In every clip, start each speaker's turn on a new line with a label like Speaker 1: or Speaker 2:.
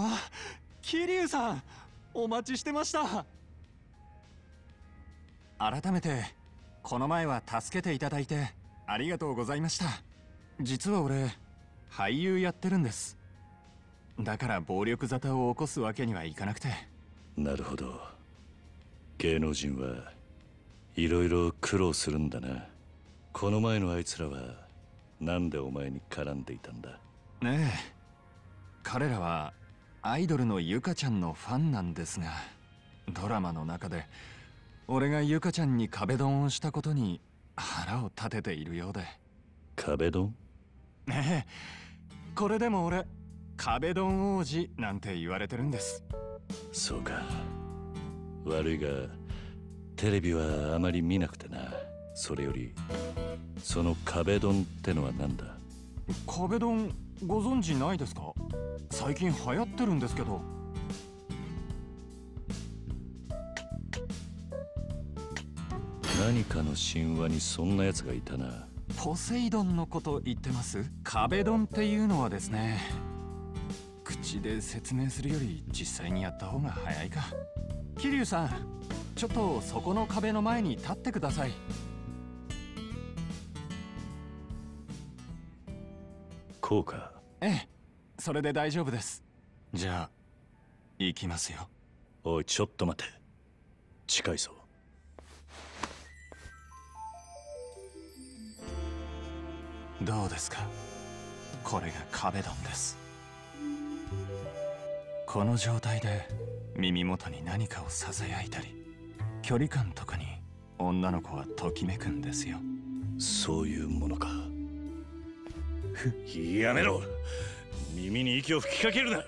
Speaker 1: あ桐生さんお待ちしてました。改めてこの前は助けていただいてありがとうございました。実は俺俳優やってるんです。だから暴力沙汰を起こすわけにはいかなくて。
Speaker 2: なるほど。芸能人はいろいろ苦労するんだな。この前のあいつらはなんでお前に絡んでいたんだ？
Speaker 1: ねえ。彼らはアイドルのゆかちゃんのファンなんですがドラマの中で俺がゆかちゃんに壁ドンをしたことに腹を立てているようで。
Speaker 2: 壁ドン？
Speaker 1: ねえ。これでも俺壁ドン王子なんて言われてるんです。
Speaker 2: そうか。悪いがテレビはあまり見なくてな。それよりその壁ドンってのは何だ？
Speaker 1: 壁ドンご存知ないですか？最近流行ってるんですけど。
Speaker 2: 何かの神話にそんな奴がいたな。
Speaker 1: ポセイドンのこと言ってます？壁ドンっていうのはですね。口で説明するより実際にやった方が早いか。桐生さんちょっとそこの壁の前に立ってください
Speaker 2: こうか
Speaker 1: ええ。それで大丈夫です。じゃあ行きますよ。
Speaker 2: おいちょっと待て。近いぞ。
Speaker 1: どうですか？これが壁ドンです。この状態で耳元に何かをささやいたり距離感とかに女の子はときめくんですよ。
Speaker 2: そういうものかやめろ。耳に息を吹きかけるな。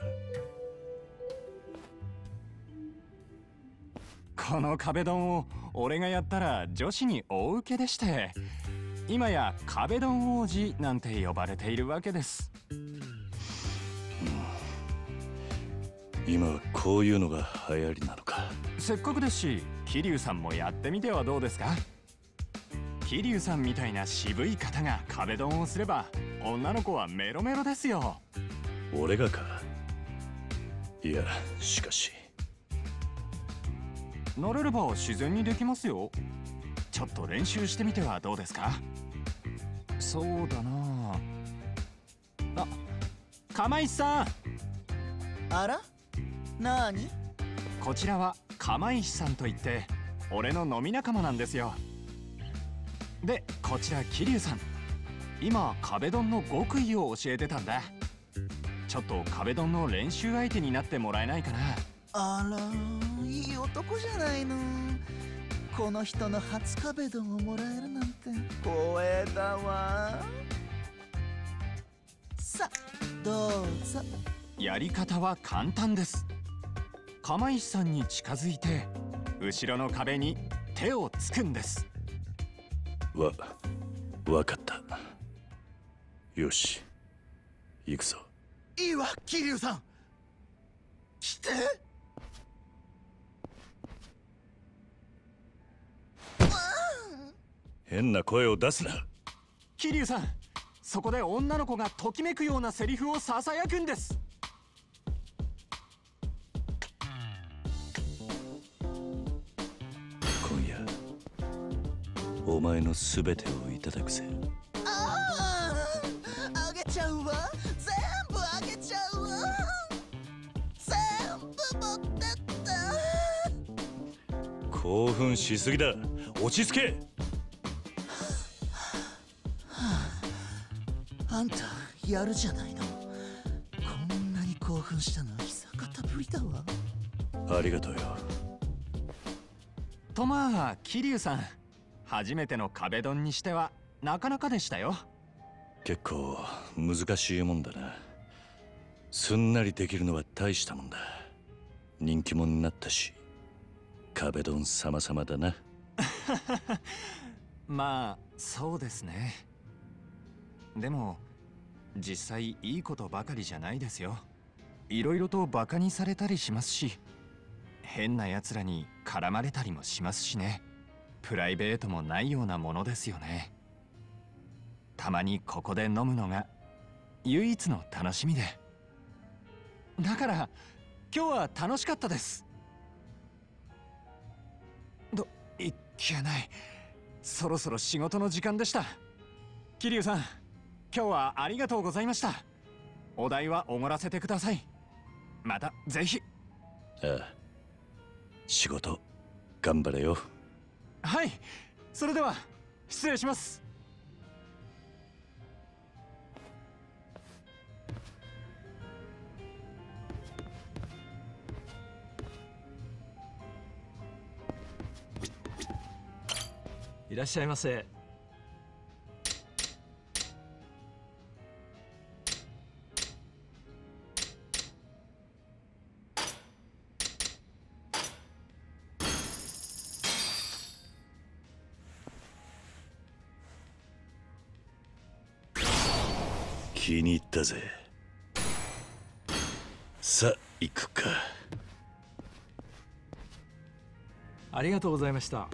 Speaker 1: この壁ドンを俺がやったら女子に大受けでして。今や壁ドン王子なんて呼ばれているわけです。
Speaker 2: 今はこういうのが流行りなのか。
Speaker 1: せっかくですし桐生さんもやってみてはどうですか？桐生さんみたいな渋い方が壁ドンをすれば女の子はメロメロですよ。
Speaker 2: 俺がか？いやしかし。
Speaker 1: 慣れれば自然にできますよ。ちょっと練習してみてはどうですか？そうだな。あ釜石さん。
Speaker 3: あら？なに？
Speaker 1: こちらは釜石さんといって俺の飲み仲間なんですよ。でこちら桐生さん今壁ドンの極意を教えてたんだ。ちょっと壁ドンの練習相手になってもらえないかな。
Speaker 3: あらいい男じゃないの。この人の初壁ドンをもらえるなんて。光栄だわ。さあどうぞ。
Speaker 1: やり方は簡単です。釜石さんに近づいて後ろの壁に手をつくんです。
Speaker 2: わわかったよし。行くぞ。
Speaker 3: いいわ桐生さん。来て。
Speaker 2: 変な声を出すな。
Speaker 1: 桐生さんそこで女の子がときめくようなセリフをささやくんです。
Speaker 2: 今夜お前の全てをいただくぜ興奮しすぎだ。落ち着け。
Speaker 3: あんたやるじゃないの。こんなに興奮したのは久方ぶりだわ。
Speaker 2: ありがとうよ。
Speaker 1: とまあ桐生さん初めての壁ドンにしてはなかなかでしたよ。
Speaker 2: 結構難しいもんだな。すんなりできるのは大したもんだ。人気者になったし壁ドン様々だな。
Speaker 1: まあそうですね。でも実際いいことばかりじゃないですよ。いろいろとバカにされたりしますし変な奴らに絡まれたりもしますしね。プライベートもないようなものですよね。たまにここで飲むのが唯一の楽しみで。だから今日は楽しかったです。いけない。そろそろ仕事の時間でした。桐生さん今日はありがとうございました。お題はおごらせてください。またぜひ。
Speaker 2: ああ。仕事頑張れよ。
Speaker 1: はい。それでは失礼します
Speaker 4: いらっしゃいませ。
Speaker 2: 気に入ったぜ。さあ行くか。
Speaker 4: ありがとうございました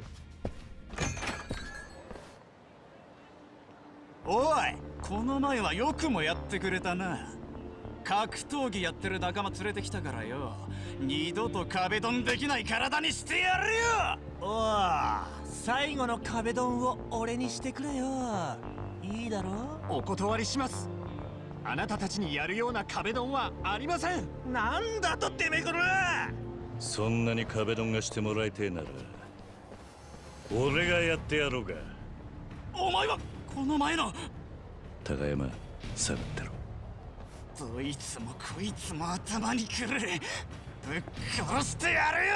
Speaker 5: おいこの前はよくもやってくれたな。格闘技やってる仲間連れてきたからよ。二度と壁ドンできない体にしてやるよ。
Speaker 6: おお最後の壁ドンを俺にしてくれよ。いいだろ？
Speaker 1: お断りします。あなたたちにやるような壁ドンはありません。
Speaker 6: なんだとてめえこら
Speaker 2: そんなに壁ドンがしてもらいてえなら俺がやってやろうが。
Speaker 5: お前はこの前の
Speaker 2: 高山下がってろ。
Speaker 5: どいつもこいつも頭にくる。ぶっ殺してやるよ！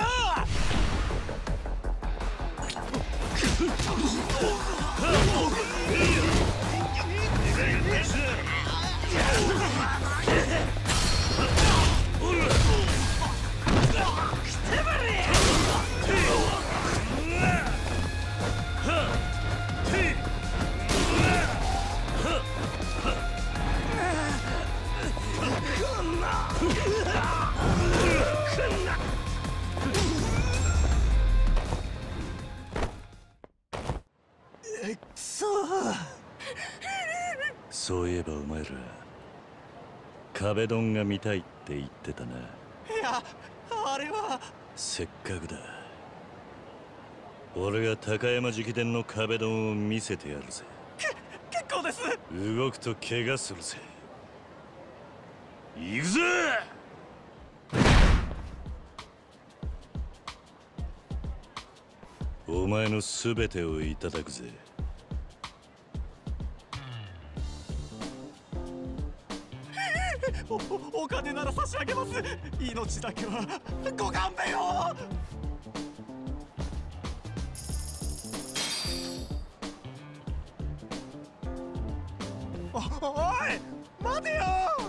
Speaker 2: そういえばお前ら壁ドンが見たいって言ってたな。い
Speaker 5: やあれは
Speaker 2: せっかくだ。俺が高山直伝の壁ドンを見せてやるぜ。
Speaker 5: 結構です。
Speaker 2: 動くと怪我するぜ行くぜ。お前の全てをいただくぜ。
Speaker 5: おお金なら差し上げます。命だけは。ご勘弁を。おおい待てよ。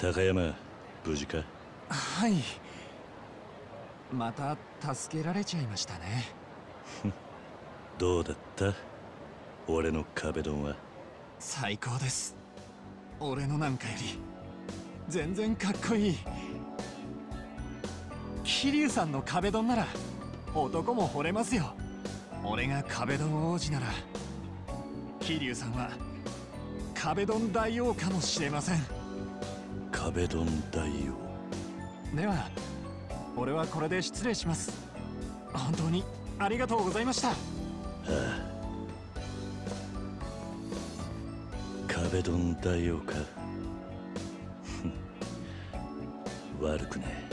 Speaker 2: 高山無事か？
Speaker 1: はい。また助けられちゃいましたね。
Speaker 2: どうだった？俺の壁ドンは？
Speaker 1: 最高です。俺のなんかより全然かっこいい。桐生さんの壁ドンなら男も惚れますよ。俺が壁ドン王子なら桐生さんは壁ドン大王かもしれません
Speaker 2: 壁ドン大王
Speaker 1: では俺はこれで失礼します。本当にありがとうございました。
Speaker 2: 壁ドン大王か。悪くね。え